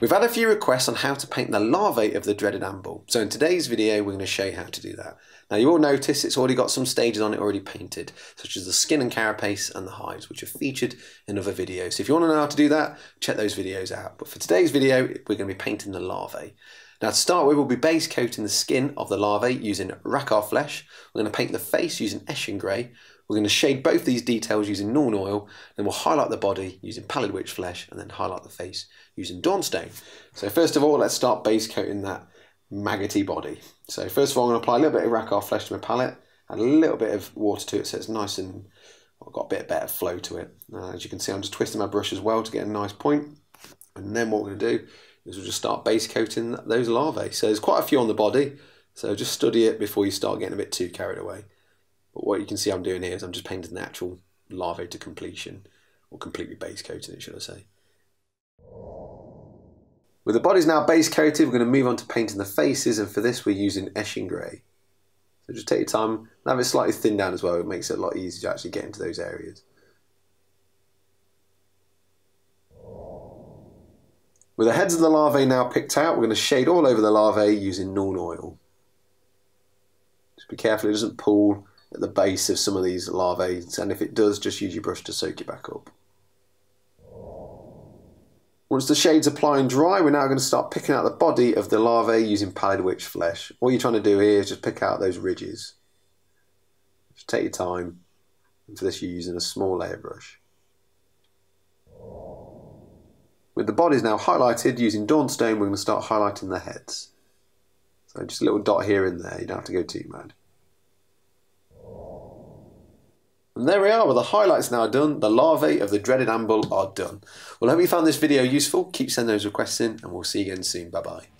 We've had a few requests on how to paint the larvae of the dreaded Ambull, so in today's video we're going to show you how to do that. Now you will notice it's already got some stages on it already painted, such as the skin and carapace and the hives, which are featured in other videos. So if you want to know how to do that, check those videos out. But for today's video, we're going to be painting the larvae. Now to start with, we'll be base coating the skin of the larvae using Rakarth Flesh. We're going to paint the face using Eshin Grey. We're going to shade both these details using Nuln Oil, then we'll highlight the body using Pallid Wych Flesh, and then highlight the face using Dawnstone. So first of all, let's start base coating that maggoty body. So first of all, I'm going to apply a little bit of Rakarth Flesh to my palette, add a little bit of water to it so it's nice and I've got a bit better flow to it. Uh, as you can see, I'm just twisting my brush as well to get a nice point. And then what we're going to do is we'll just start base coating those larvae. So there's quite a few on the body, so just study it before you start getting a bit too carried away. But what you can see I'm doing here is I'm just painting the actual larvae to completion, or completely base coating it, should I say. With the bodies now base coated, we're going to move on to painting the faces, and for this we're using Eshin Grey. So just take your time and have it slightly thinned down as well, it makes it a lot easier to actually get into those areas. With the heads of the larvae now picked out, we're going to shade all over the larvae using Nuln Oil. Just be careful it doesn't pool at the base of some of these larvae and if it does just use your brush to soak it back up. Once the shades apply and dry we're now going to start picking out the body of the larvae using Pallid Wych Flesh. All you're trying to do here is just pick out those ridges. Just take your time and for this you're using a small layer brush. With the bodies now highlighted using Dawnstone we're going to start highlighting the heads. So just a little dot here and there, you don't have to go too mad. And there we are, with the highlights now done, the larvae of the dreaded Ambull are done. Well, I hope you found this video useful. Keep sending those requests in, and we'll see you again soon. Bye-bye.